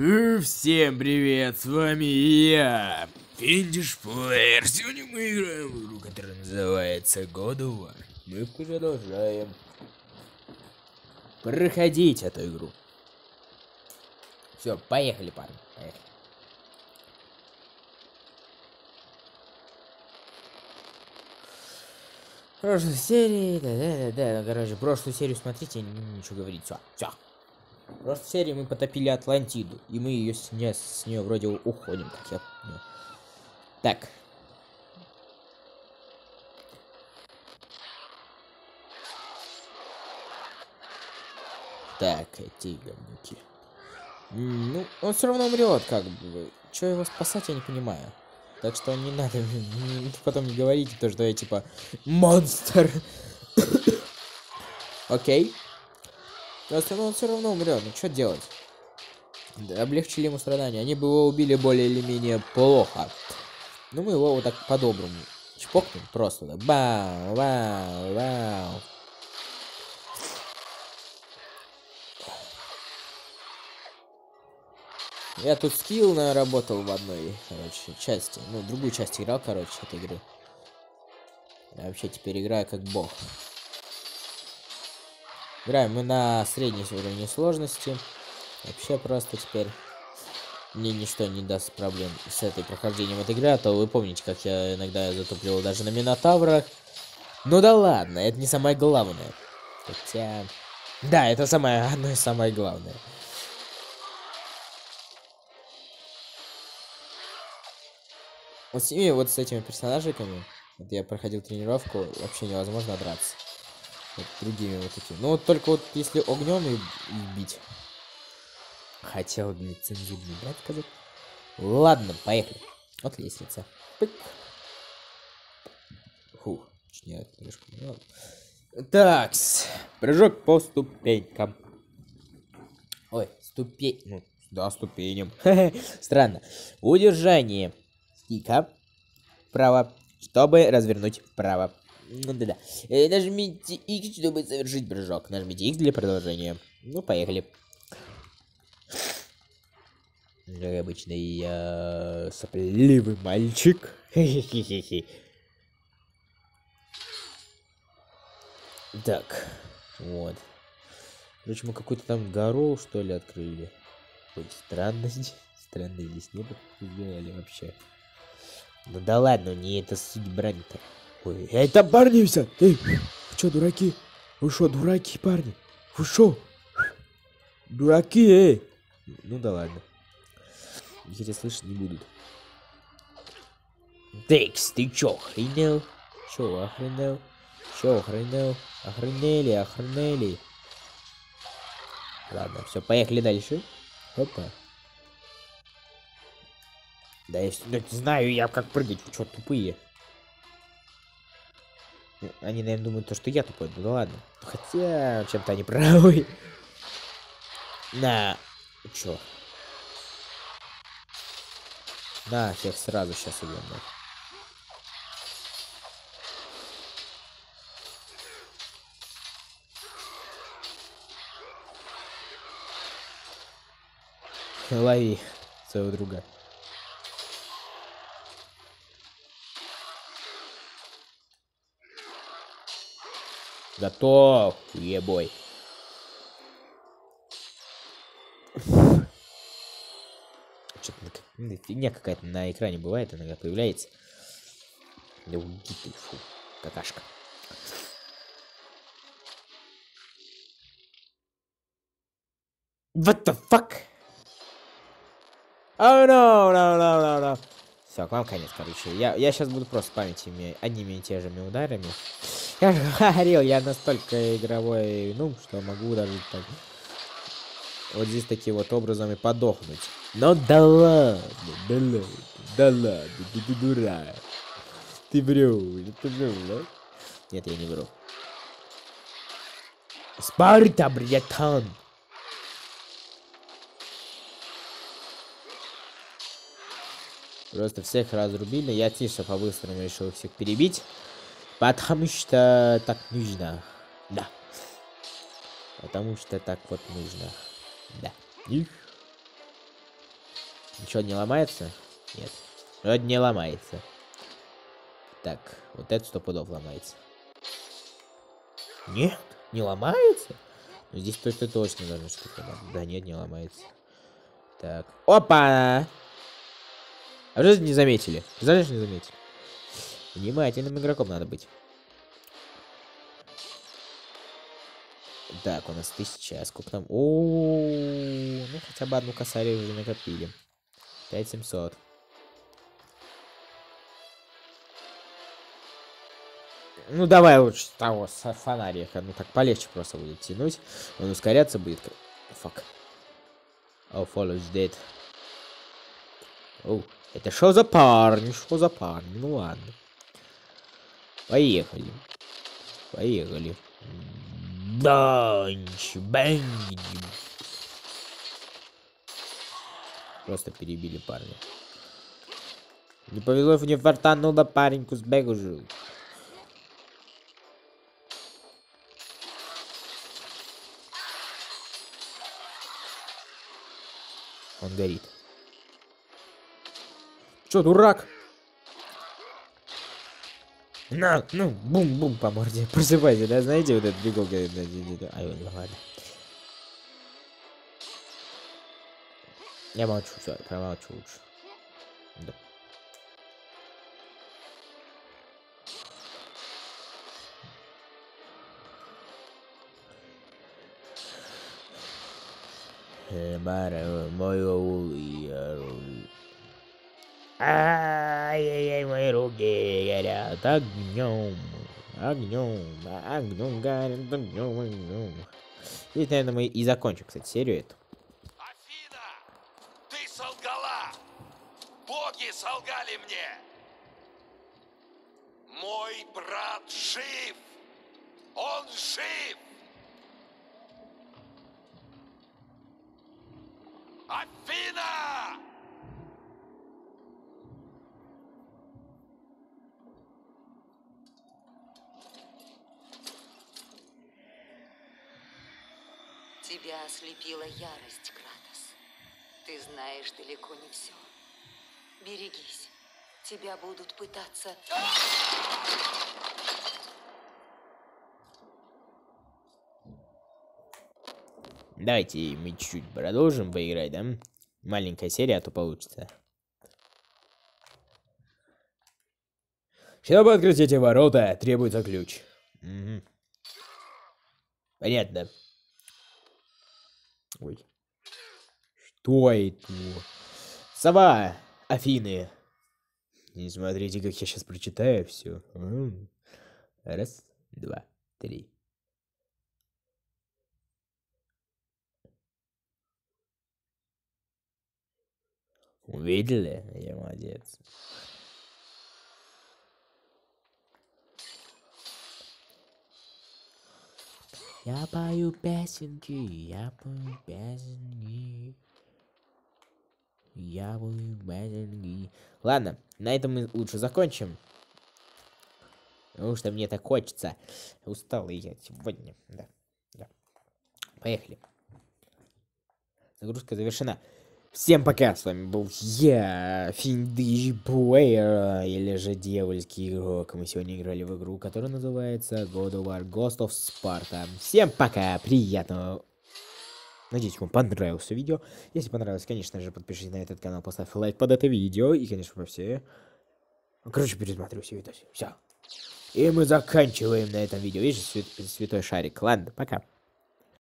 Э, Всем привет, с вами я, Финдиш Плеер. Сегодня мы играем в игру, которая называется God. Мы продолжаем проходить эту игру. Все, поехали, парни, поехали. Прошлой серии, да, да, да, да, ну, короче, прошлую серию смотрите, ничего говорить, все, все. В прошлой серии мы потопили Атлантиду, и мы ее с, не, с нее вроде уходим, как я понял. Так. Так, эти говнюки. Ну, он все равно умрет, как бы. Че его спасать, я не понимаю. Так что не надо потом не говорите то, что я типа монстр. Окей. Просто он все равно умрет. Ну что делать? Да, облегчили ему страдания. Они бы его убили более или менее плохо. Ну мы его вот так по-доброму чпокнем просто. Так. Бау, вау, вау. Я тут скилл наработал в одной, короче, части. Ну, другую часть играл, короче, этой игры. Я вообще теперь играю как бог. Играем мы на средней уровне сложности. Вообще просто теперь мне ничто не даст проблем с этой прохождением этой игры. А то вы помните, как я иногда затупливал даже на Минотаврах. Ну да ладно, это не самое главное. Хотя... Да, это самое, одно из самое главное. Вот с ними, вот с этими персонажиками, вот я проходил тренировку, вообще невозможно драться. Вот другими вот такими. Ну вот только вот если огнем и, и бить. Хотел бы не брать, сказать. Ладно, поехали. Вот лестница. Пык. Фух, чуть не отрежку. Ну. Такс. Прыжок по ступенькам. Ой, ступень. Ну, да, ступеням. Странно. Удержание стика вправо, чтобы развернуть вправо. Ну да-да. Э, нажмите X, чтобы совершить прыжок. Нажмите X для продолжения. Ну, поехали. Как обычно, я сопливый мальчик. Хе-хе-хе-хе. Так, вот. Короче, мы какую-то там гору, что ли, открыли. Ой, странно здесь. Странно здесь небо сделали вообще. Ну да ладно, не это суть брань-то. Эй, там парни все! Эй, вы чё, дураки? Вы шо, дураки, парни? Вы шо? Дураки, эй! Ну да ладно. Эти слышать не будут. Текс, ты чё, охренел? Чё, охренел? Чё, охренел? Охренели, охренели. Ладно, все, поехали дальше. Опа. Да я да, знаю я как прыгать, вы чё, тупые? Они, наверное, думают, то, что я тупой. Ну да ладно. Хотя, чем-то они правы. На. Чё? На, всех сразу сейчас убьем. да. Лови своего друга. Готов, ебой. Что-то фигня какая-то на экране бывает, иногда появляется. Да уйди ты, фу, какашка. What the fuck? Oh no, no, no, no, no. Все, к вам конец, короче. Я, я сейчас буду просто памятями, одними и теми же ударами. Я же говорил, я настолько игровой ну, что могу даже так вот здесь таким вот образом и подохнуть. Но да ладно, да ладно, да ладно, ты, ты дурак. Ты врешь, ты врешь, да? Нет, я не вру. Спарта, братан! Просто всех разрубили. Я тише по-быстрому решил всех перебить. Потому что так нужно. Да. Потому что так вот нужно. Да. Их. Ничего не ломается? Нет. Вроде не ломается. Так, вот это сто пудов ломается. Нет, не ломается? Ну, здесь точно точно должно что-то Да нет, не ломается. Так. Опа! А что не заметили? Знаешь, не заметили? Внимательным игроком надо быть. Так, у нас тысяча. А сколько там? О, ну хотя бы одну косарь уже накопили. 5700. Ну, давай лучше того, с фонарика. Ну, так полегче просто будет тянуть. Он ускоряться будет. Фак. Oh, follows dead. Оу, это что за парни? Что за парни? Ну ладно. Поехали. Поехали. Банч, бэнч. Просто перебили парня. Не повезло, не фартануло пареньку с бегу жил. Он горит. Чё, дурак? На, ну, бум-бум по морде. Просыпайся, да, знаете, вот этот бегок. Ай, ладно. Я молчу, все, промолчу лучше. Да. Ай-яй-яй, мои руки горят огнем, огнем, огнем горят, огнем, огнем. И, наверное, мы и закончим, кстати, серию эту. Афина, ты солгала! Боги солгали мне! Мой брат жив! Он жив! Афина! Тебя ослепила ярость, Кратос. Ты знаешь далеко не все. Берегись. Тебя будут пытаться... Давайте мы чуть-чуть продолжим поиграть, да? Маленькая серия, а то получится. Чтобы открыть эти ворота, требуется ключ. Угу. Понятно. Ой. Что это? Сова Афины. Не смотрите, как я сейчас прочитаю все. Раз, два, три. Увидели? Я молодец. Я пою песенки, я пою песенки. Я пою песенки. Ладно, на этом мы лучше закончим. Потому что мне так хочется. Устал я сегодня. Да. да. Поехали. Загрузка завершена. Всем пока, с вами был я, Финдыч Плеер, или же Дьявольский игрок. Мы сегодня играли в игру, которая называется God of War Ghost of Sparta. Всем пока, приятного... Надеюсь, вам понравилось видео. Если понравилось, конечно же, подпишитесь на этот канал, поставь лайк под это видео. И, конечно, по все... Короче, пересмотрю все видосы. Все. И мы заканчиваем на этом видео. Видишь, святой шарик. Ладно, пока.